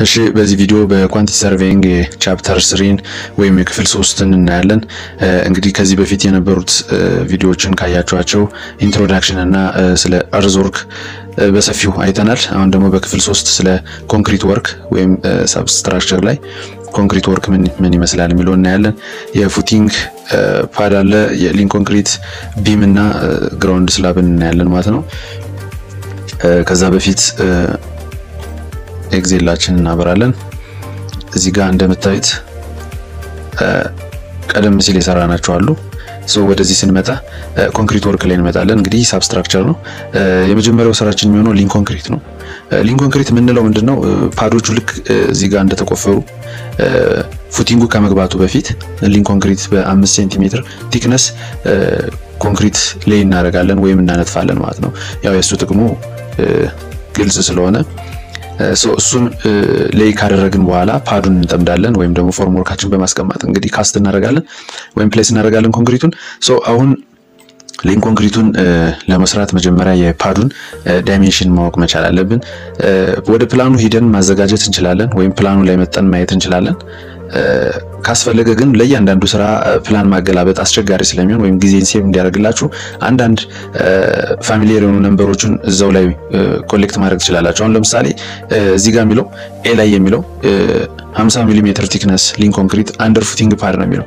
እሺ በዚህ ቪዲዮ በ quantity surveying የ chapter three ን ወይም የክፍል ሶስትን እናያለን። እንግዲህ ከዚህ በፊት የነበሩት ቪዲዮዎችን ካያቸዋቸው introduction እና ስለ earth work በሰፊው አይተናል። አሁን ደግሞ በክፍል ሶስት ስለ concrete work ወይም substructure ላይ concrete work ምን ምን ይመስላል የሚለው እናያለን። የ footing pad አለ፣ የ lean concrete beam እና ground slab ን እናያለን ማለት ነው። ከዛ በፊት Excel ኣችን እናበራለን። እዚህ ጋር እንደምታዩት ቀደም ሲል የሰራናቸው አሉ። ወደዚህ ስንመጣ concrete work ላይ እንመጣለን። እንግዲህ substructure ነው የመጀመሪያው ስራችን የሚሆነው lean concrete ነው። lean concrete የምንለው ምንድን ነው? pad ኦቹ ልክ እዚህ ጋር እንደተቆፈሩ footing ኡ ከመግባቱ በፊት lean concrete በአምስት ሴንቲሜትር thickness ኮንክሪት ላይ እናደርጋለን ወይም እናነጥፋለን ማለት ነው። ያው የእሱ ጥቅሙ ግልጽ ስለሆነ እሱን lay ካደረግን በኋላ pad ኡን እንጠምዳለን ወይም ደግሞ form work ኣችን በማስቀመጥ እንግዲህ cast እናደርጋለን ወይም place እናደርጋለን ኮንክሪቱን። አሁን lean concrete ኡን ለመስራት መጀመሪያ የ pad ኡን dimension ማወቅ መቻል አለብን። ወደ ፕላኑ ሄደን ማዘጋጀት እንችላለን ወይም ፕላኑ ላይ መጥተን ማየት እንችላለን። ካስፈለገ ግን ለእያንዳንዱ ስራ ፕላን ማገላበጥ አስቸጋሪ ስለሚሆን ወይም ጊዜን save እንዲያደርግላችሁ አንዳንድ familiar የሆኑ number ኦችን እዛው ላይ collect ማድረግ ትችላላችሁ። አሁን ለምሳሌ እዚህ ጋር የሚለው A ላይ የሚለው 50 ሚሊ ሜትር thickness lean concrete under footing pad ነው የሚለው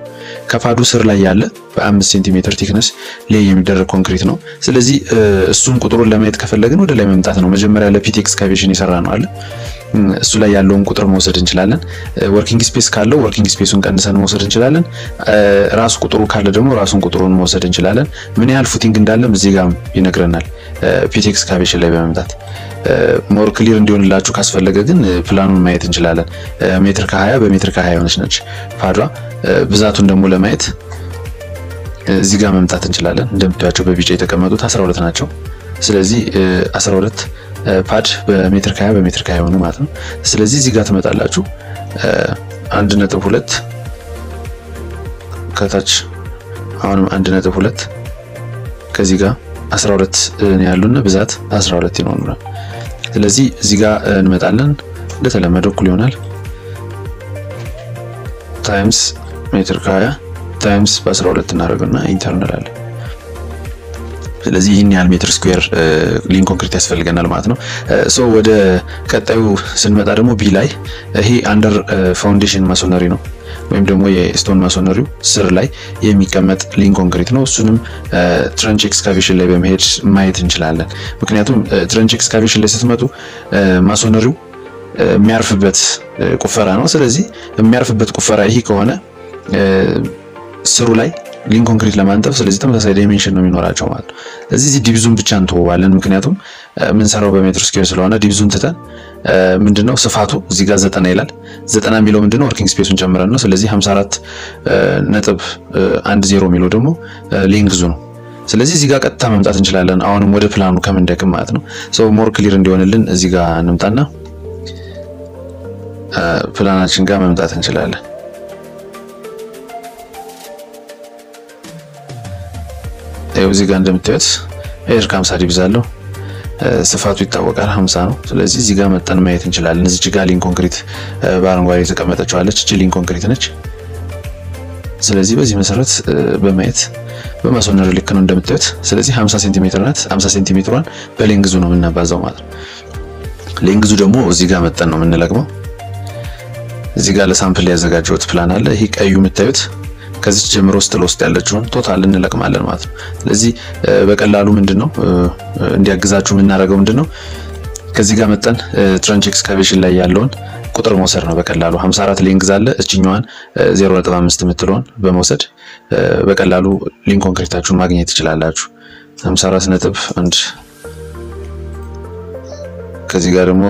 ከ pad ኡ ስር ላይ ያለ በአምስት ሴንቲሜትር thickness ላይ የሚደረግ ኮንክሪት ነው። ስለዚህ እሱን ቁጥሩን ለማየት ከፈለግን ወደ ላይ መምጣት ነው። መጀመሪያ ለ pit excavation የሰራ ነው አለ እሱ ላይ ያለውን ቁጥር መውሰድ እንችላለን። working space ካለው working space ኡን ቀንሰን መውሰድ እንችላለን። ራሱ ቁጥሩ ካለ ደግሞ ራሱን ቁጥሩን መውሰድ እንችላለን። ምን ያህል footing እንዳለም እዚህ ጋር ይነግረናል። pit excavation ላይ በመምጣት more clear እንዲሆንላችሁ ካስፈለገ ግን ፕላኑን ማየት እንችላለን። ሜትር ከ20 በሜትር ከ20 የሆነች ነች pad ኧዋ። ብዛቱን ደግሞ ለማየት እዚህ ጋር መምጣት እንችላለን። እንደምታያቸው በቢጫ የተቀመጡት 12 ናቸው። ስለዚህ 12 pad በሜትር ከሀያ በሜትር ከሀያ ሆኑ ማለት ነው። ስለዚህ እዚህ ጋር ትመጣላችሁ አንድ ነጥብ ሁለት ከታች አሁንም አንድ ነጥብ ሁለት ከዚህ ጋር 12 ያሉና ብዛት 12 ይኖሩናል። ስለዚህ እዚህ ጋር እንመጣለን እንደተለመደው እኩል ይሆናል times ሜትር ከሀያ times በ12 እናደርግና enter እንላለን። ስለዚህ ይህን ያህል ሜትር square lean concrete ያስፈልገናል ማለት ነው። so ወደ ቀጣዩ ስንመጣ ደግሞ B ላይ ይሄ under foundation masonry ነው ወይም ደግሞ የ stone masonry ው ስር ላይ የሚቀመጥ lean concrete ነው። እሱንም trench excavation ላይ በመሄድ ማየት እንችላለን። ምክንያቱም trench excavation ላይ ስትመጡ masonry ው የሚያርፍበት ቁፈራ ነው። ስለዚህ የሚያርፍበት ቁፈራ ይሄ ከሆነ ስሩ ላይ lean concrete ለማንጠፍ ስለዚህ ተመሳሳይ dimension ነው የሚኖራቸው ማለት ነው። እዚህ depth ኡን ብቻ እንተወዋለን። ምክንያቱም የምንሰራው በሜትር square ስለሆነ depth ኡን ትተን ምንድነው ስፋቱ እዚህ ጋር ዘጠና ይላል። ዘጠና የሚለው ምንድነው working space ኡን ጨምረን ነው። ስለዚህ 54 ነጥብ አንድ ዜሮ የሚለው ደግሞ length ኡ ነው። ስለዚህ እዚህ ጋር ቀጥታ መምጣት እንችላለን። አሁንም ወደ ፕላኑ ከምንደክም ማለት ነው። so more clear እንዲሆንልን እዚህ ጋር እንምጣና ፕላናችን ጋር መምጣት እንችላለን። ይኸው እዚህ ጋር እንደምታዩት ሜትር ከ50 depth አለው። ስፋቱ ይታወቃል 50 ነው። ስለዚህ እዚህ ጋር መጥተን ማየት እንችላለን። እዚህ ጋር lean concrete በአረንጓዴ የተቀመጠችው አለች። lean concrete ነች። ስለዚህ በዚህ መሰረት በማየት በ masonry ልክ ነው እንደምታዩት። ስለዚህ 50 ሴንቲሜትር ናት። 50 ሴንቲሜትሯን በ length ኡ ነው የምናባዛው ማለት ነው። length ኡ ደግሞ እዚህ ጋር መጥተን ነው የምንለቅመው። እዚህ ጋር ለ sample ያዘጋጀሁት ፕላን አለ። ይሄ ቀዩ የምታዩት ከዚች ጀምሮ ውስጥ ለውስጥ ያለችውን total እንለቅማለን ማለት ነው። ስለዚህ በቀላሉ ምንድነው እንዲያግዛችሁ የምናደርገው ምንድነው ከዚህ ጋር መጥተን trench excavation ላይ ያለውን ቁጥር መውሰድ ነው በቀላሉ 54 length አለ። እችኛዋን 0.5 የምትለውን በመውሰድ በቀላሉ lean concrete ኣችሁን ማግኘት ትችላላችሁ። 54 ነጥብ አንድ ከዚህ ጋር ደግሞ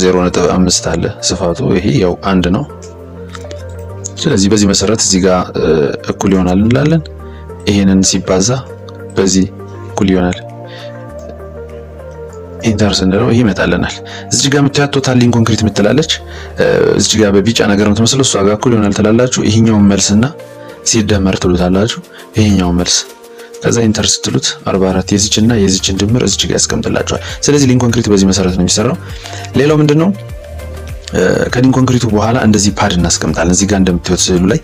0.5 አለ ስፋቱ ይሄ ያው አንድ ነው። ስለዚህ በዚህ መሰረት እዚህ ጋር እኩል ይሆናል እንላለን። ይሄንን ሲባዛ በዚህ እኩል ይሆናል enter ስንለው ይህ ይመጣልናል። እዚህ ጋር የምታያት total lean concrete የምትላለች እዚህ ጋር በቢጫ ነገር የምትመስለው እሷ ጋር እኩል ይሆናል ትላላችሁ። ይሄኛውን መልስና ሲደመር ትሉታላችሁ። ይሄኛውን መልስ ከዛ enter ስትሉት 44 የዚችና የዚችን ድምር እዚች ጋር ያስቀምጥላችኋል። ስለዚህ lean በዚህ መሰረት ነው የሚሰራው። ሌላው ምንድነው ከ lean concrete ኡ በኋላ እንደዚህ pad እናስቀምጣለን። እዚህ ጋር እንደምታዩት ስዕሉ ላይ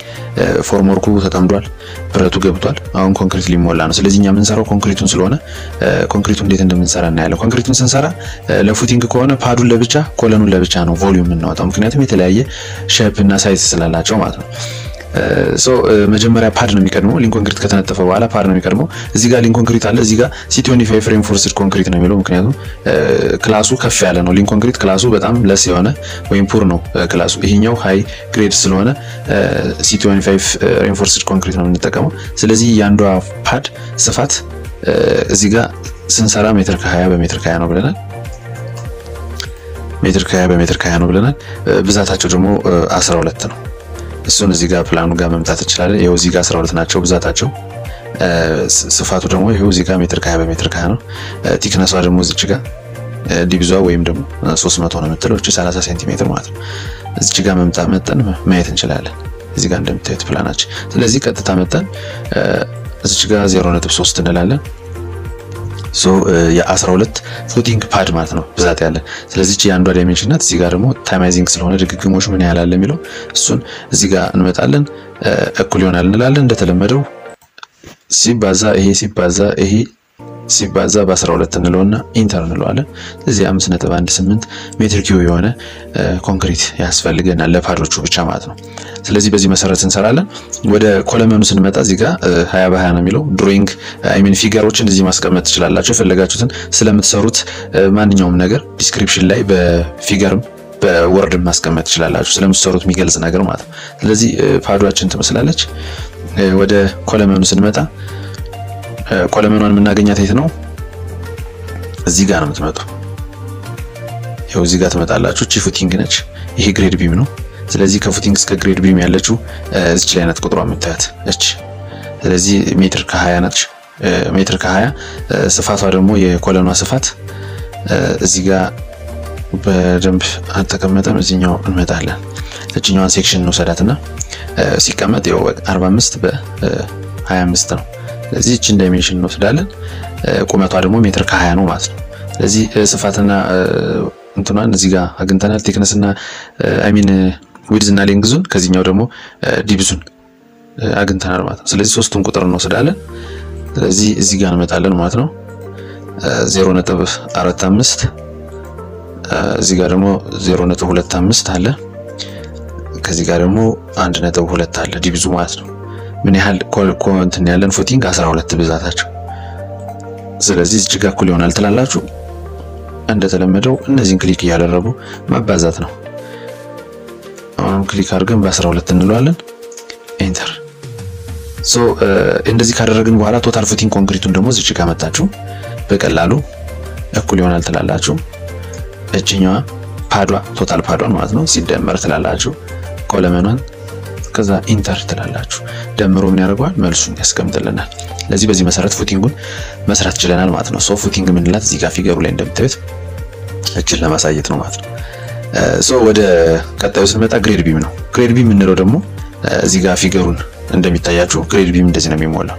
formwork ኡ ተጠምዷል፣ ብረቱ ገብቷል። አሁን ኮንክሪት ሊሞላ ነው። ስለዚህ እኛ የምንሰራው ኮንክሪቱን ስለሆነ ኮንክሪቱ እንዴት እንደምንሰራ እናያለን። ኮንክሪቱን ስንሰራ ለ footing ከሆነ pad ኡን ለብቻ column ኡን ለብቻ ነው volume የምናወጣው፣ ምክንያቱም የተለያየ shape እና size ስላላቸው ማለት ነው። መጀመሪያ pad ነው የሚቀድመው። lean concrete ከተነጠፈ በኋላ pad ነው የሚቀድመው። እዚህ ጋር lean concrete አለ። እዚህ ጋር C25 reinforced concrete ነው የሚለው ምክንያቱም class ኡ ከፍ ያለ ነው። lean concrete class ኡ በጣም less የሆነ ወይም poor ነው class ኡ። ይሄኛው high grade ስለሆነ C25 reinforced concrete ነው የምንጠቀመው። ስለዚህ የአንዷ pad ስፋት እዚህ ጋር ስንሰራ ሜትር ከ20 በሜትር ከ20 ነው ብለናል። ሜትር ከ20 በሜትር ከ20 ነው ብለናል። ብዛታቸው ደግሞ 12 ነው። እሱን እዚህ ጋር ፕላኑ ጋር መምጣት እንችላለን። ይኸው እዚህ ጋር 12 ናቸው ብዛታቸው። ስፋቱ ደግሞ ይኸው እዚህ ጋር ሜትር ከ20 በሜትር ከ20 ነው። thickness ኧ ደግሞ እዚች ጋር depth ኧ ወይም ደግሞ 300 ነው የምትለው እቺ 30 ሴንቲሜትር ማለት ነው። እዚች ጋር መምጣ መጠን ማየት እንችላለን። እዚህ ጋር እንደምታዩት ፕላናችን። ስለዚህ ቀጥታ መጠን እዚች ጋር 0.3 እንላለን። የ12 footing pad ማለት ነው ብዛት ያለ። ስለዚህ የአንዷ dimension ናት። እዚህ ጋር ደግሞ timesing ስለሆነ ድግግሞሽ ምን ያህል አለ የሚለው እሱን እዚህ ጋር እንመጣለን። እኩል ይሆናል እንላለን እንደተለመደው ሲባዛ ይሄ ሲባዛ ይሄ ሲባዛ በ12 እንለውና enter እንለዋለን። ስለዚህ 5.18 ሜትር ኪዩ የሆነ ኮንክሪት ያስፈልገናል ለ pad ኦቹ ብቻ ማለት ነው። ስለዚህ በዚህ መሰረት እንሰራለን። ወደ column ኡ ስንመጣ እዚህ ጋር 20 በ20 ነው የሚለው drawing አይ figure ኦችን እዚህ ማስቀመጥ ትችላላችሁ። የፈለጋችሁትን ስለምትሰሩት ማንኛውም ነገር description ላይ በ figure ም በ word ማስቀመጥ ትችላላችሁ፣ ስለምትሰሩት የሚገልጽ ነገር ማለት ነው። ስለዚህ pad ኣችን ትመስላለች። ወደ column ኡ ስንመጣ column ኗን የምናገኛት የት ነው? እዚህ ጋር ነው የምትመጡ። ይኸው እዚህ ጋር ትመጣላችሁ። እቺ footing ነች። ይሄ grade beam ነው። ስለዚህ ከ footing እስከ grade beam ያለችው እዚች ላይ ናት ቁጥሯ የምታያት እች። ስለዚህ ሜትር ከ20 ነች። ሜትር ከ20 ስፋቷ ደግሞ የ column ኗ ስፋት እዚህ ጋር በደንብ አልተቀመጠም። እዚህኛው እንመጣለን። እችኛዋን section እንውሰዳትና ሲቀመጥ ይኸው 45 በ25 ነው። ስለዚህ እችን dimension እንወስዳለን። ቁመቷ ደግሞ ሜትር ከ20 ነው ማለት ነው። ስለዚህ ስፋትና እንትኗን እዚህ ጋር አግኝተናል። thickness ና I mean width እና length ኡን ከዚህኛው ደግሞ depth ኡን አግኝተናል ማለት ነው። ስለዚህ ሶስቱን ቁጥር እንወስዳለን። ስለዚህ እዚህ ጋር እንመጣለን ማለት ነው። 0.45 እዚህ ጋር ደግሞ 0.25 አለ። ከዚህ ጋር ደግሞ 1.2 አለ depth ኡ ማለት ነው። ምን ያህል እንትን ያለን footing 12 ብዛታቸው። ስለዚህ እዚህ ጋር እኩል ይሆናል ትላላችሁ። እንደተለመደው እነዚህን click እያደረጉ ማባዛት ነው። አሁንም click አድርገን በ12 እንለዋለን enter። so እንደዚህ ካደረግን በኋላ total footing concrete ኡን ደግሞ እዚህ ጋር መጣችሁ በቀላሉ እኩል ይሆናል ትላላችሁ። እችኛዋ pad ኧ total pad ኧን ማለት ነው ሲደመር ትላላችሁ column ኗን ከዛ enter ትላላችሁ። ደምሮ ምን ያደርገዋል? መልሱን ያስቀምጥልናል። ለዚህ በዚህ መሰረት footing ኡን መስራት ችለናል ማለት ነው። so footing የምንላት እዚህ ጋር figure ኡ ላይ እንደምታዩት እችን ለማሳየት ነው ማለት ነው። so ወደ ቀጣዩ ስንመጣ grade beam ነው። grade beam የምንለው ደግሞ እዚህ ጋር figure ኡን እንደሚታያችሁ grade beam እንደዚህ ነው የሚሞላው።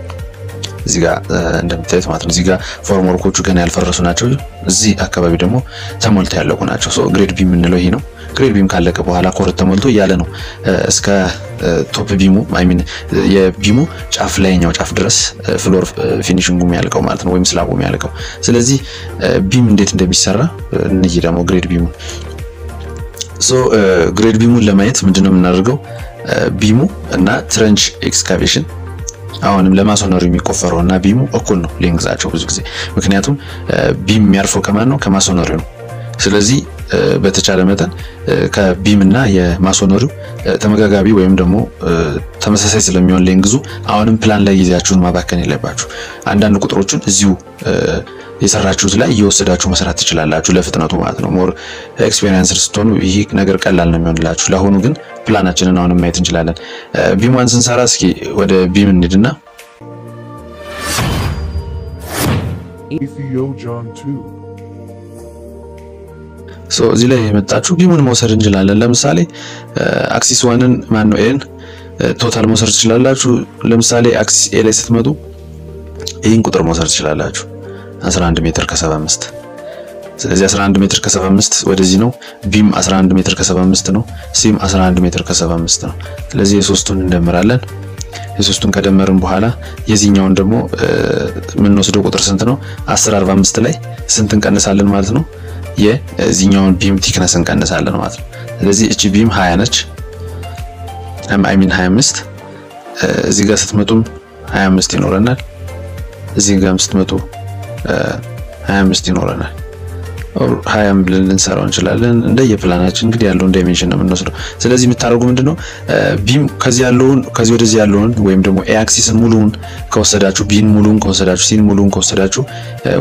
እዚህ ጋር እንደምታዩት ማለት ነው። እዚህ ጋር form ገና ያልፈረሱ ናቸው። እዚህ አካባቢ ደግሞ ተሞልተው ያለቁ ናቸው። so grade beam የምንለው ይሄ ነው። grade beam ካለቀ በኋላ ኮረት ተሞልቶ እያለ ነው እስከ top beam ኡ mean የ beam ኡ ጫፍ ላይኛው ጫፍ ድረስ floor finishing ኡ የሚያልቀው ማለት ነው፣ ወይም slab ኡ የሚያልቀው። ስለዚህ beam እንዴት እንደሚሰራ እንይ ደግሞ grade beam ኡ so grade beam ኡን ለማየት ምንድነው የምናደርገው? beam ኡ እና trench excavation አሁንም ለ masonry የሚቆፈረው እና beam ኡ እኩል ነው length ኣቸው ብዙ ጊዜ ምክንያቱም beam የሚያርፈው ከማን ነው? ከ masonry ነው። ስለዚህ በተቻለ መጠን ከ beam እና የ masonry ው ተመጋጋቢ ወይም ደግሞ ተመሳሳይ ስለሚሆን length ኡ አሁንም ፕላን ላይ ጊዜያችሁን ማባከን የለባችሁ። አንዳንድ ቁጥሮችን እዚሁ የሰራችሁት ላይ እየወሰዳችሁ መስራት ትችላላችሁ፣ ለፍጥነቱ ማለት ነው። more experience ስትሆኑ ይህ ነገር ቀላል ነው የሚሆንላችሁ። ለአሁኑ ግን ፕላናችንን አሁንም ማየት እንችላለን። beam ኧን ስንሰራ እስኪ ወደ beam እንሂድና እዚህ ላይ የመጣችሁ beam ኡን መውሰድ እንችላለን። ለምሳሌ axis one ን ማን ነው A ን total መውሰድ ትችላላችሁ። ለምሳሌ axis A ላይ ስትመጡ ይህን ቁጥር መውሰድ ትችላላችሁ 11 ሜትር ከ75 ስለዚህ 11 ሜትር ከ75 ወደዚህ ነው። B ም 11 ሜትር ከ75 ነው። C ም 11 ሜትር ከ75 ነው። ስለዚህ የሶስቱን እንደምራለን። የሶስቱን ከደመርን በኋላ የዚህኛውን ደግሞ የምንወስደው ቁጥር ስንት ነው? 10 45 ላይ ስንት እንቀንሳለን ማለት ነው? የዚህኛውን beam thickness እንቀንሳለን ማለት ነው። ስለዚህ እቺ beam 20 ነች። I mean 25 እዚህ ጋር ስትመጡም 25 ይኖረናል። እዚህ ጋርም ስትመጡ 25 ይኖረናል። ሀያም ብለን ልንሰራው እንችላለን። እንደየፕላናችን እንግዲህ ያለውን dimension ነው የምንወስደው። ስለዚህ የምታደርጉ ምንድነው beam ከዚህ ያለውን ከዚህ ወደዚህ ያለውን ወይም ደግሞ A axis ን ሙሉውን ከወሰዳችሁ B ን ሙሉውን ከወሰዳችሁ C ን ሙሉውን ከወሰዳችሁ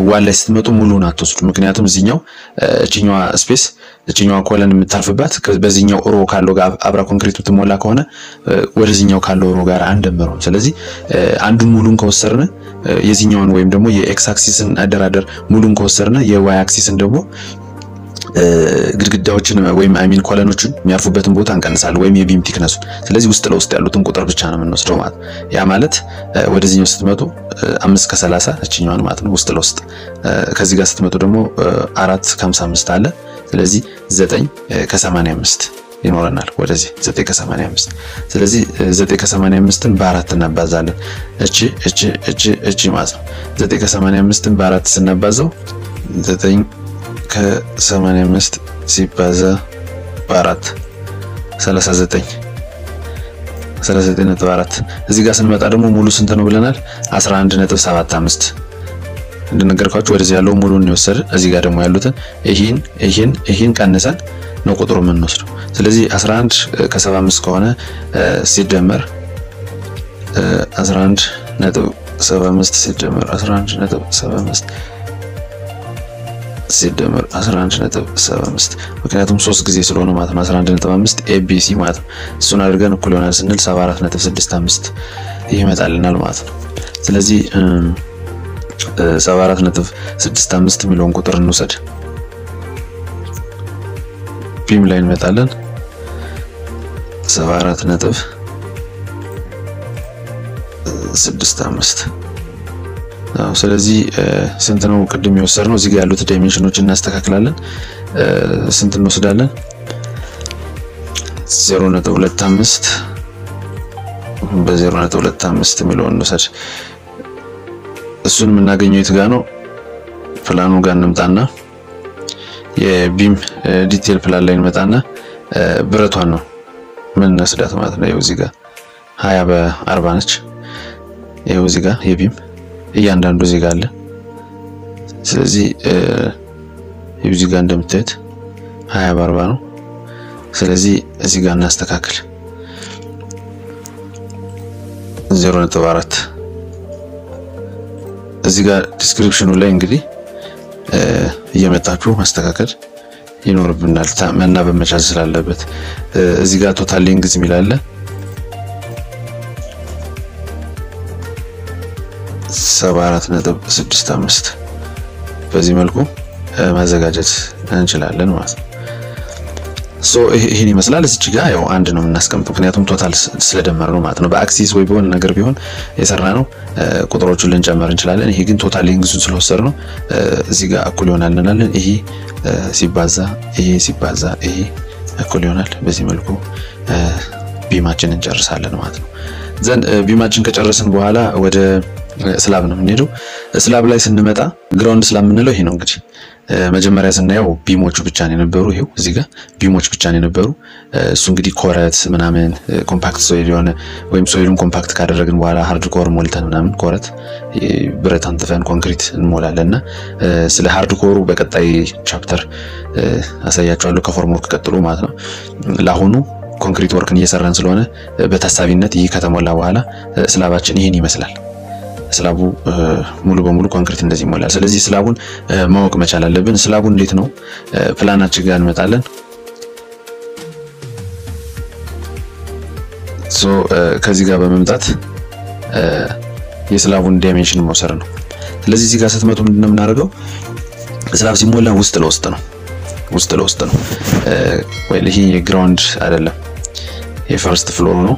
one ላይ ስትመጡ ሙሉውን አትወስዱ። ምክንያቱም እዚህኛው እችኛዋ space እችኛዋ column የምታርፍባት በዚህኛው row ካለው ጋር አብራ ኮንክሪት የምትሞላ ከሆነ ወደዚህኛው ካለው row ጋር አንደምረውም። ስለዚህ አንዱን ሙሉን ከወሰድን የዚህኛውን ወይም ደግሞ የኤክስ አክሲስን አደራደር ሙሉን ከወሰድን የ Y axis ን ደግሞ ግድግዳዎችን ወይም I mean column ኦችን የሚያርፉበትን ቦታ እንቀንሳለን፣ ወይም የ beam thickness ኡን። ስለዚህ ውስጥ ለውስጥ ያሉትን ቁጥር ብቻ ነው የምንወስደው ማለት ያ ማለት ወደዚህኛው ስትመጡ አምስት ከሰላሳ እችኛዋን ማለት ነው ውስጥ ለውስጥ ከዚህ ጋር ስትመጡ ደግሞ አራት ከሀምሳ አምስት አለ ስለዚህ 9 ከ85 ይኖረናል ወደዚህ 9 ከ85 ስለዚህ 9 ከ85 በአራት እናባዛለን። እቺ እቺ እቺ እቺ ማለት ነው። 9 ከ85 በአራት ስናባዘው 9 ከ85 ሲባዛ በአራት 39 39.4 እዚህ ጋር ስንመጣ ደግሞ ሙሉ ስንት ነው ብለናል? 11.75 እንደነገርኳችሁ ወደዚህ ያለው ሙሉን ይወሰድ እዚህ ጋር ደግሞ ያሉትን ይህን ይህን ይህን ቀንሰን ነው ቁጥሩ የምንወስደው። ስለዚህ 11 ከ75 ከሆነ ሲደመር 11 ነጥብ 75 ሲደመር 11 ነጥብ 75 ሲደመር 11 ነጥብ 75 ምክንያቱም ሶስት ጊዜ ስለሆነ ማለት ነው 11 ነጥብ 5 ኤቢሲ ማለት ነው። እሱን አድርገን እኩል ይሆናል ስንል 74 ነጥብ 65 ይመጣልናል ማለት ነው። ስለዚህ 74 ነጥብ 65 የሚለውን ቁጥር እንውሰድ። ቢም ላይ እንመጣለን። 74 ነጥብ 65 ስለዚህ ስንት ነው ቅድም የወሰድነው? እዚህ ጋር ያሉት dimension ኦች እናስተካክላለን። ስንት እንወስዳለን? 0.25 በ0.25 የሚለውን እንውሰድ። እሱን የምናገኘው የት ጋር ነው? ፕላኑ ጋር እንምጣና የ beam detail plan ላይ እንመጣና ብረቷን ነው ምን እንወስዳት ማለት ነው። ይኸው እዚህ ጋር 20 በ40 ነች። ይኸው እዚህ ጋር የ beam እያንዳንዱ እዚህ ጋር አለ። ስለዚህ ይኸው እዚህ ጋር እንደምታዩት 20 በ40 ነው። ስለዚህ እዚህ ጋር እናስተካክል 0.4 እዚህ ጋር description ኡ ላይ እንግዲህ እየመጣችሁ ማስተካከል ይኖርብናል መናበብ መቻል ስላለበት። እዚህ ጋር total length የሚል አለ 74.65 በዚህ መልኩ ማዘጋጀት እንችላለን ማለት ነው። so ይሄን ይመስላል። እዚህ ጋር ያው አንድ ነው የምናስቀምጥ፣ ምክንያቱም total ስለደመር ነው ማለት ነው። በ axis ወይ በሆነ ነገር ቢሆን የሰራ ነው ቁጥሮቹን ልንጨምር እንችላለን። ይሄ ግን total length ኡን ስለወሰድ ነው እዚህ ጋር እኩል ይሆናል እንላለን። ይሄ ሲባዛ ይሄ ሲባዛ ይሄ እኩል ይሆናል። በዚህ መልኩ beam ኣችን እንጨርሳለን ማለት ነው። then beam ኣችን ከጨረስን በኋላ ወደ slab ነው የምንሄደው። slab ላይ ስንመጣ ground slab የምንለው ይሄ ነው እንግዲህ መጀመሪያ ስናየው beam ኦቹ ብቻ ነው የነበሩ። ይሄው እዚህ ጋር beam ኦች ብቻ ነው የነበሩ። እሱ እንግዲህ ኮረት ምናምን compact soil የሆነ ወይም soil ኡን compact ካደረግን በኋላ hard core ሞልተን ምናምን ኮረት ብረት አንጥፈን ኮንክሪት እንሞላለን እና ስለ hard core ኡ በቀጣይ chapter አሳያቸዋለሁ ከ form ቀጥሎ ማለት ነው። ለአሁኑ concrete work ን እየሰራን ስለሆነ በታሳቢነት ይህ ከተሞላ በኋላ slab ኣችን ይህን ይመስላል። slab ኡ ሙሉ በሙሉ ኮንክሪት እንደዚህ ይሞላል። ስለዚህ slab ኡን ማወቅ መቻል አለብን። slab ኡ እንዴት ነው? ፕላናችን ጋር እንመጣለን። so ከዚህ ጋር በመምጣት የ slab ኡን dimension መውሰድ ነው። ስለዚህ እዚህ ጋር ስትመጡ ምንድን ነው የምናደርገው? slab ሲሞላ ውስጥ ለውስጥ ነው ውስጥ ለውስጥ ነው ወይ ይሄ የ ground አይደለም፣ የ first floor ነው።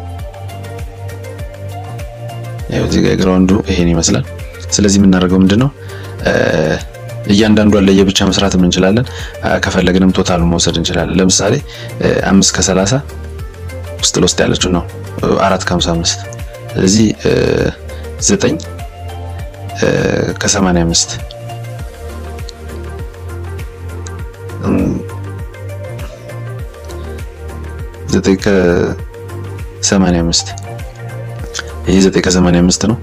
እዚህ ጋር ground ኡ ይሄን ይመስላል። ስለዚህ የምናደርገው ምንድነው እያንዳንዷን ለየብቻ መስራትም እንችላለን። ከፈለግንም total ኡን መውሰድ እንችላለን። ለምሳሌ አምስት ከሰላሳ ውስጥ ለውስጥ ያለችው ነው አራት ከሀምሳ አምስት ስለዚህ ዘጠኝ ከሰማንያ አምስት ዘጠኝ ከሰማንያ አምስት ዘጠኝ ከሰማንያ አምስት ነው።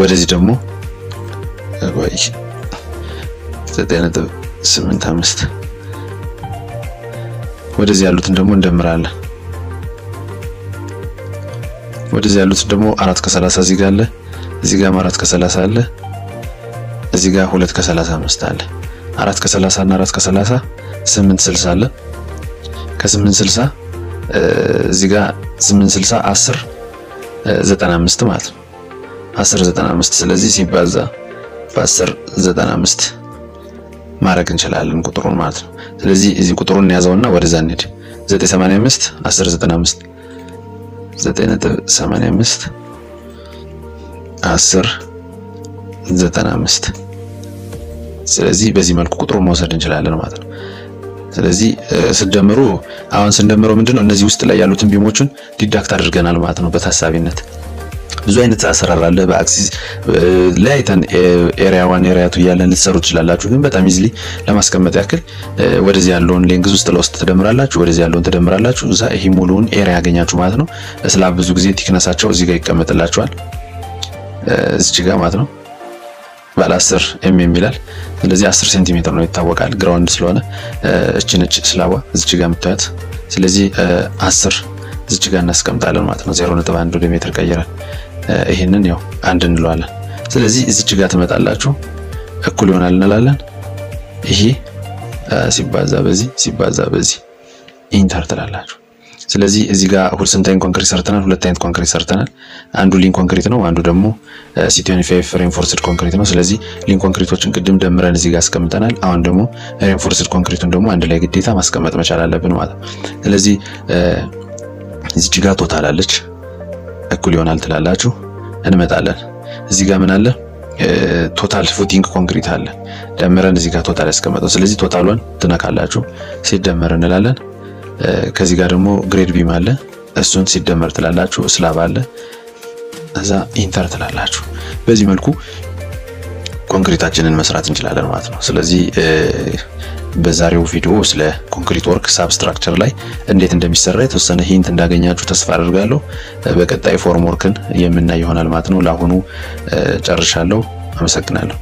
ወደዚህ ደግሞ ወይ ዘጠኝ ነጥብ ስምንት አምስት ወደዚህ ያሉትን ደግሞ እንደምራለን። ወደዚህ ያሉትን ደግሞ አራት ከሰላሳ እዚህ ጋር አለ፣ እዚህ ጋር አራት ከሰላሳ አለ፣ እዚህ ጋር ሁለት ከሰላሳ አምስት አለ። አራት ከሰላሳ እና አራት ከሰላሳ ስምንት ስልሳ አለ። ከስምንት ስልሳ እዚህ ጋር ስምንት ስልሳ አስር ዘጠና አምስት ማለት ነው። አስር ዘጠና አምስት ስለዚህ ሲባዛ በአስር ዘጠና አምስት ማድረግ እንችላለን ቁጥሩን ማለት ነው። ስለዚህ እዚህ ቁጥሩን እንያዘውና ወደዛ እንሂድ። 985 1095 9.85 1095 ስለዚህ በዚህ መልኩ ቁጥሩን መውሰድ እንችላለን ማለት ነው። ስለዚህ ስንደምሩ አሁን ስንደምረው ምንድነው እነዚህ ውስጥ ላይ ያሉትን ቢሞችን deduct አድርገናል ማለት ነው በታሳቢነት ብዙ አይነት አሰራር አለ። በ axis ለያይተን area one area two እያለን ልትሰሩ ትችላላችሁ። ግን በጣም easily ለማስቀመጥ ያክል ወደዚህ ያለውን length ውስጥ ለውስጥ ትደምራላችሁ፣ ወደዚህ ያለውን ትደምራላችሁ። እዛ ይሄ ሙሉውን area ያገኛችሁ ማለት ነው። slab ብዙ ጊዜ thickness ኣቸው እዚህ ጋር ይቀመጥላችኋል፣ እዚች ጋር ማለት ነው። ባለ 10 mm ይላል። ስለዚህ 10 ሴንቲሜትር ነው ይታወቃል፣ ground ስለሆነ እቺ ነች slab ኧ እዚች ጋር የምታዩት። ስለዚህ 10 እዚች ጋር እናስቀምጣለን ማለት ነው። 0.1 ወደ ሜትር ቀይረን ይሄንን ያው አንድ እንለዋለን። ስለዚህ እዚች ጋር ትመጣላችሁ እኩል ይሆናል እንላለን። ይሄ ሲባዛ በዚህ ሲባዛ በዚህ enter ትላላችሁ። ስለዚህ እዚህ ጋር ሁል ስንት አይነት ኮንክሪት ሰርተናል? ሁለት አይነት ኮንክሪት ሰርተናል። አንዱ lean concrete ነው፣ አንዱ ደግሞ C twenty five reinforced concrete ነው። ስለዚህ lean concrete ኦችን ቅድም ደምረን እዚህ ጋር አስቀምጠናል። አሁን ደግሞ reinforced concrete ኡን ደግሞ አንድ ላይ ግዴታ ማስቀመጥ መቻል አለብን ማለት ነው። ስለዚህ እዚች ጋር total አለች እኩል ይሆናል ትላላችሁ። እንመጣለን እዚህ ጋር ምን አለ? total footing concrete አለ። ደምረን እዚህ ጋር total ያስቀመጠው። ስለዚህ total ኧን ትነካላችሁ፣ ሲደመር እንላለን። ከዚህ ጋር ደግሞ grade beam አለ፣ እሱን ሲደመር ትላላችሁ። slab አለ፣ እዛ enter ትላላችሁ። በዚህ መልኩ ኮንክሪታችንን መስራት እንችላለን ማለት ነው። ስለዚህ በዛሬው ቪዲዮ ስለ concrete work substructure ላይ እንዴት እንደሚሰራ የተወሰነ hint እንዳገኛችሁ ተስፋ አድርጋለሁ። በቀጣይ form work ን የምናይ ይሆናል ማለት ነው። ለአሁኑ ጨርሻለሁ። አመሰግናለሁ።